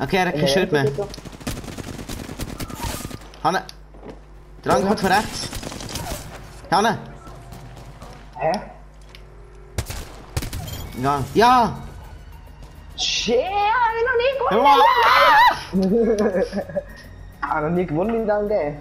Oké, Erik, je eh, shoot me. Hanne. Drank komt voor rechts. Hanne. Hè? Ja. Ja! Shit, nog niet gewonnen! Ah, nog niet gewonnen in dan, game.